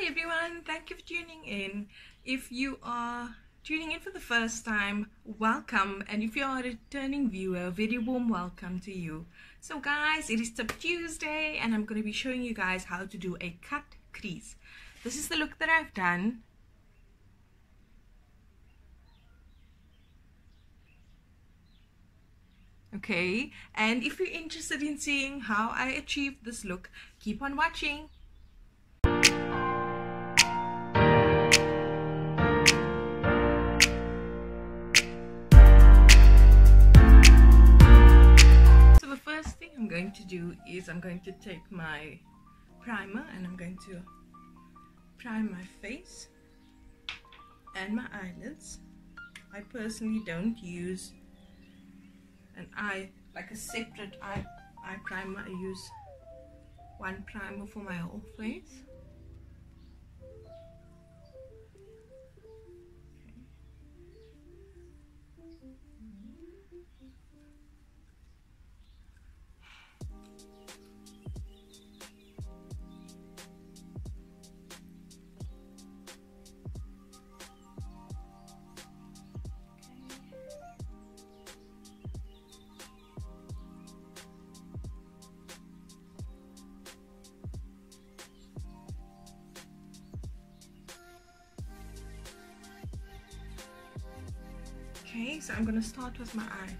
Hi everyone, thank you for tuning in. If you are tuning in for the first time, welcome. And if you are a returning viewer, very warm welcome to you. So guys, it is Tip Tuesday and I'm going to be showing you guys how to do a cut crease. This is the look that I've done. Okay, and if you're interested in seeing how I achieved this look, keep on watching. Going to do is I'm going to take my primer and I'm going to prime my face and my eyelids. I personally don't use an eye, like a separate eye, eye primer. I use one primer for my whole face. Okay so I'm gonna start with my eye.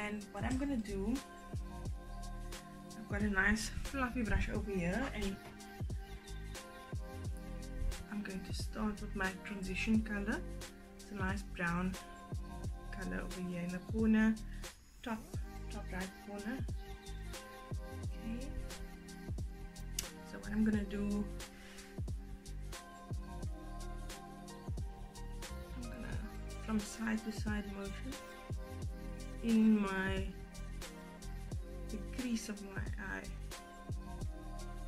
And what I'm gonna do I've got a nice fluffy brush over here and I'm going to start with my transition color. It's a nice brown color over here in the corner top top right corner. Okay. So what I'm gonna do from side to side motion in my the crease of my eye.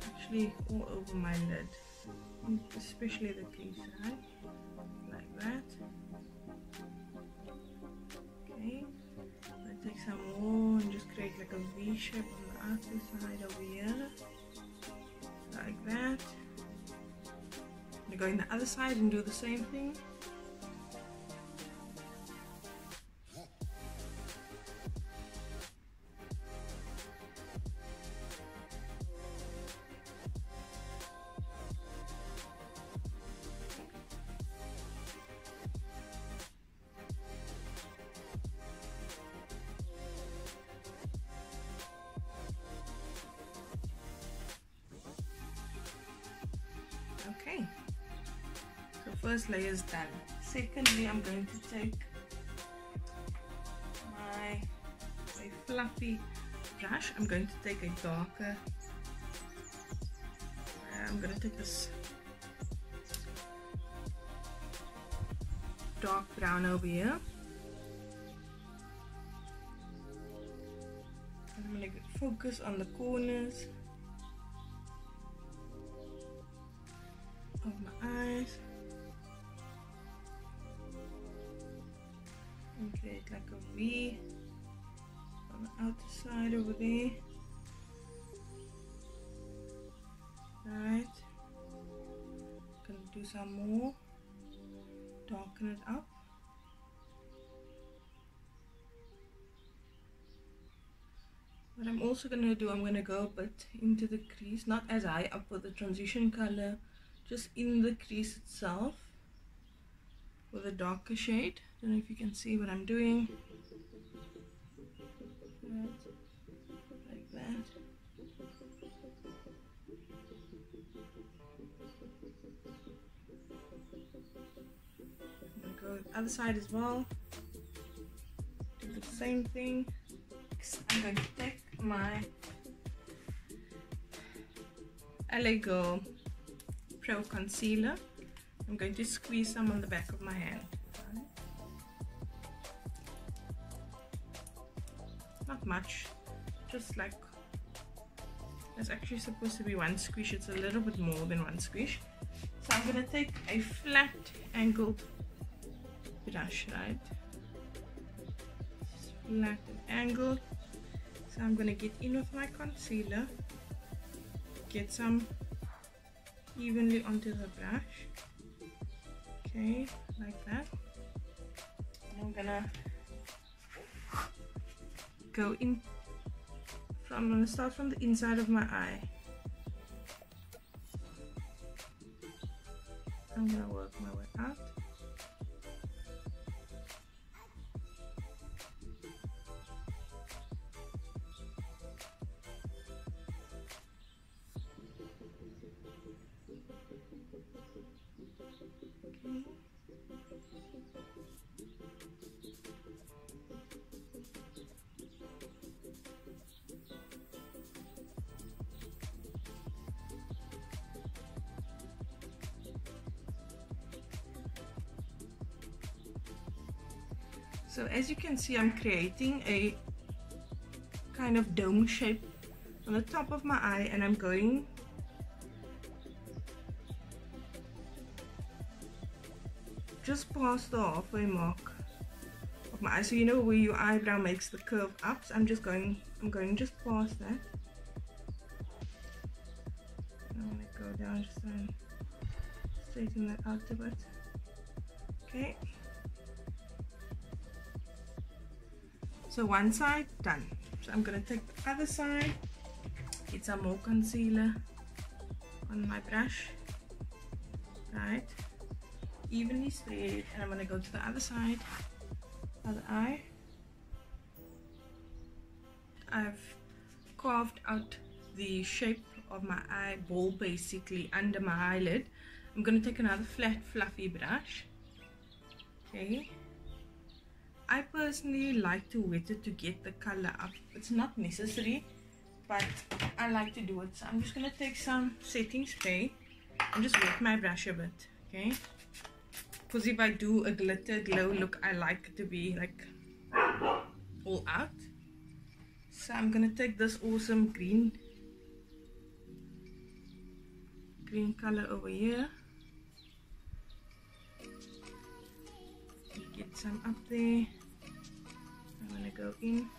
Actually all over my lid. Especially the crease right like that. Okay. I take some more and just create like a V shape on the outer side over here. Like that. I'm go in the other side and do the same thing first layer is done. Secondly I'm going to take my, fluffy brush. I'm going to take a darker uh, I'm going to take this dark brown over here. I'm going to focus on the corners like a V on the outer side over there. Right. Gonna do some more. Darken it up. What I'm also gonna do I'm gonna go a bit into the crease not as high up with the transition color just in the crease itself with a darker shade. Don't know if you can see what I'm doing. Like that. Go other side as well. Do the same thing. I'm going to take my Girl Pro Concealer. I'm going to squeeze some on the back of my hand. Not much, just like, it's actually supposed to be one squish, it's a little bit more than one squish. So I'm going to take a flat angled brush, right? Flat and angled. So I'm going to get in with my concealer, get some evenly onto the brush. Okay, like that. And I'm gonna go in from I'm gonna start from the inside of my eye. I'm gonna work my way out. So as you can see, I'm creating a kind of dome shape on the top of my eye and I'm going just past the halfway mark of my eye. So you know where your eyebrow makes the curve up. So I'm just going, I'm going just past that. I'm gonna go down just and straighten that out a bit. Okay. So one side done. So I'm gonna take the other side, get some more concealer on my brush, right? Evenly spread, and I'm gonna go to the other side, other eye. I've carved out the shape of my eyeball basically under my eyelid. I'm gonna take another flat fluffy brush, okay? I personally like to wet it to get the color up. It's not necessary, but I like to do it. So I'm just going to take some setting spray and just wet my brush a bit, okay? Because if I do a glitter glow look, I like to be like all out. So I'm going to take this awesome green green color over here. Get some up there to go in.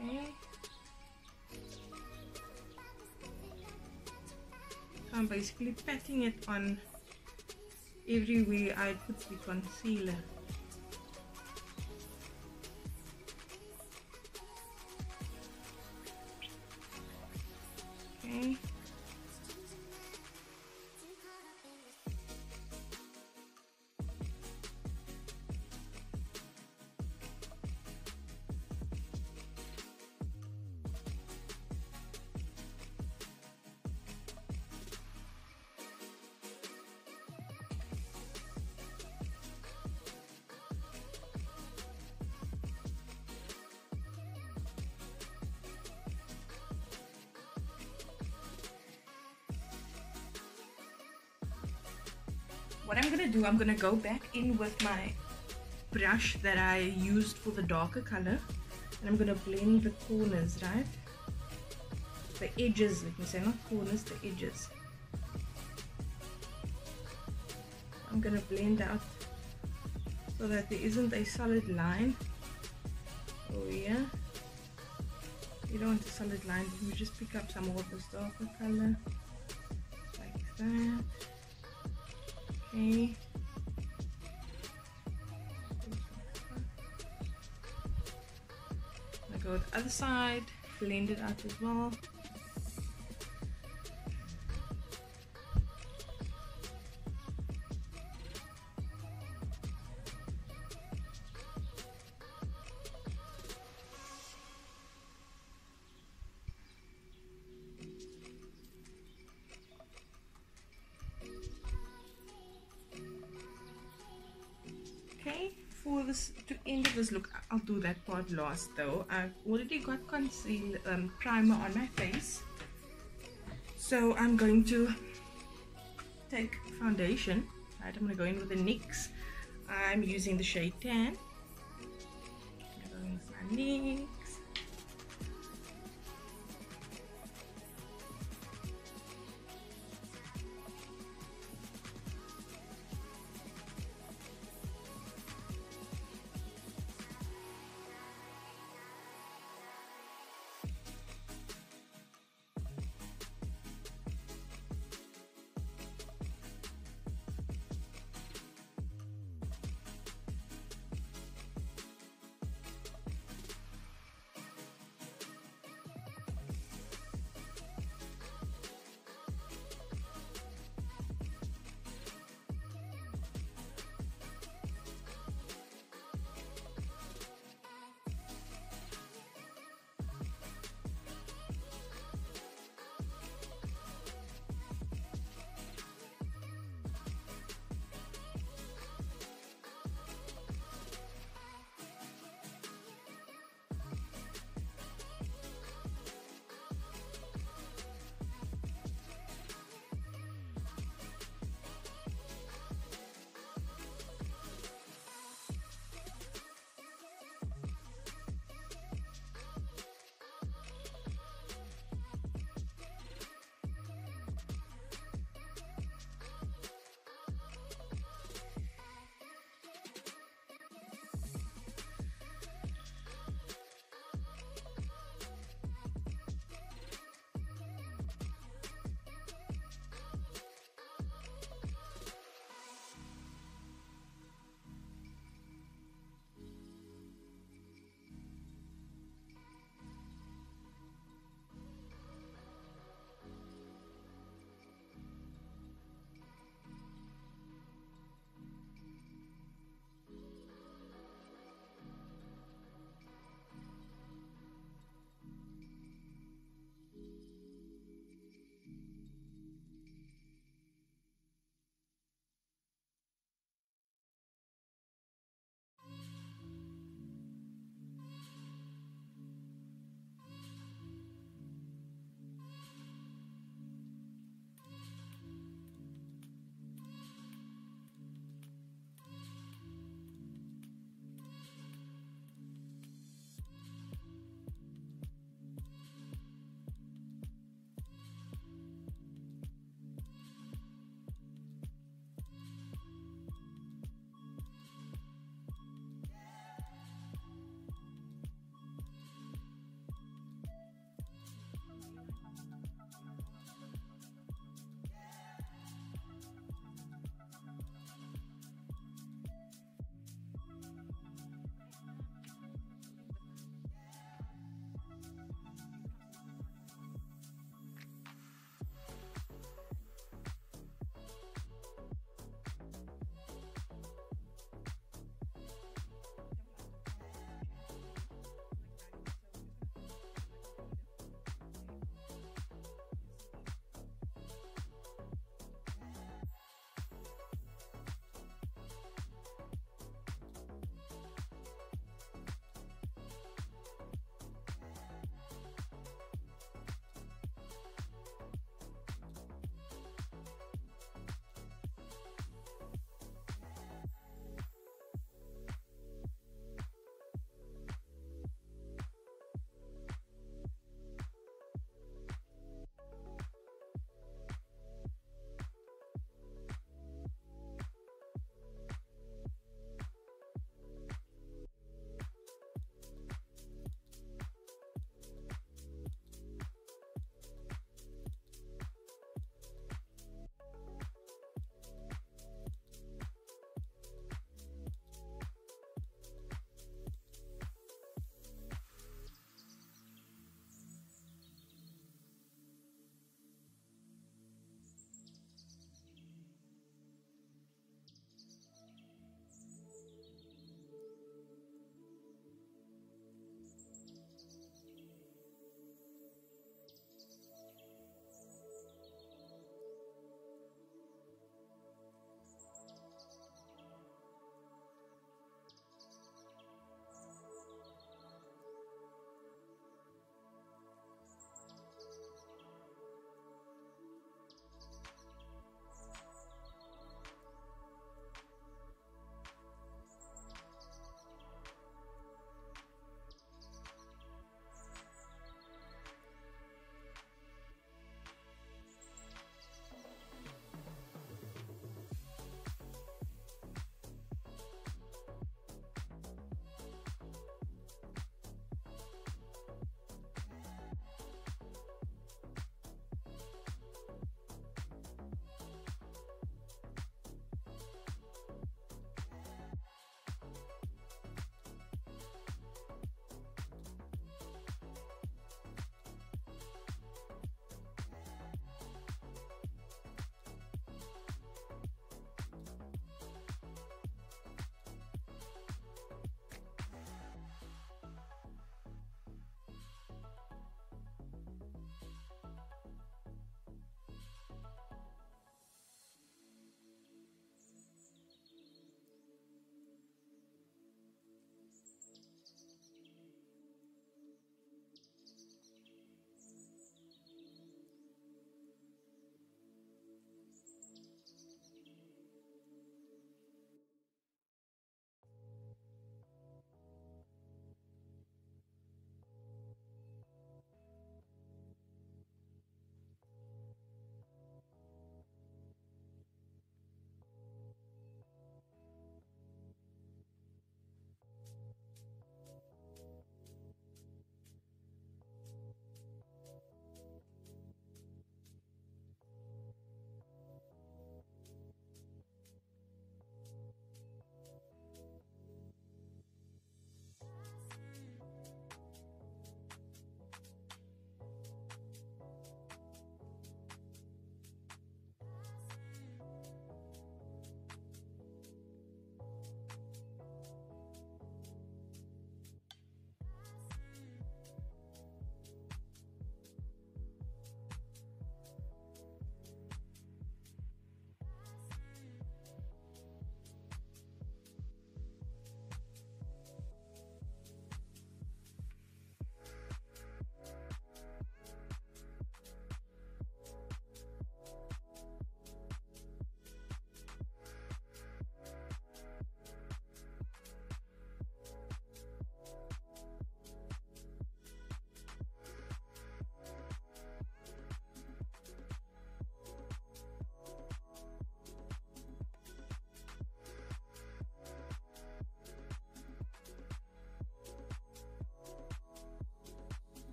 Okay. I'm basically patting it on everywhere I put the concealer what I'm gonna do, I'm gonna go back in with my brush that I used for the darker color and I'm gonna blend the corners, right? The edges, let me say, not corners, the edges. I'm gonna blend out so that there isn't a solid line oh yeah you don't want a solid line you just pick up some of this darker color like that Okay. I go the other side, blend it out as well. For this to end this look I'll do that part last though. I've already got conceal um, primer on my face. So I'm going to take foundation. Right I'm going to go in with the NYX I'm using the shade tan. I'm going with my NYX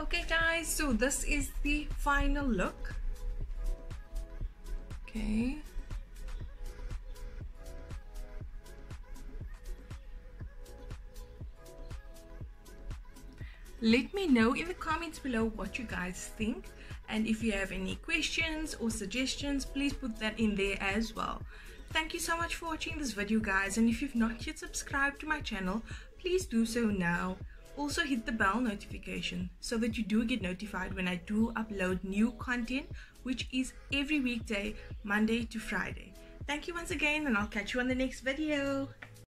okay guys so this is the final look. Okay. Let me know in the comments below what you guys think and if you have any questions or suggestions please put that in there as well. Thank you so much for watching this video guys and if you've not yet subscribed to my channel please do so now also hit the bell notification so that you do get notified when I do upload new content which is every weekday Monday to Friday. Thank you once again and I'll catch you on the next video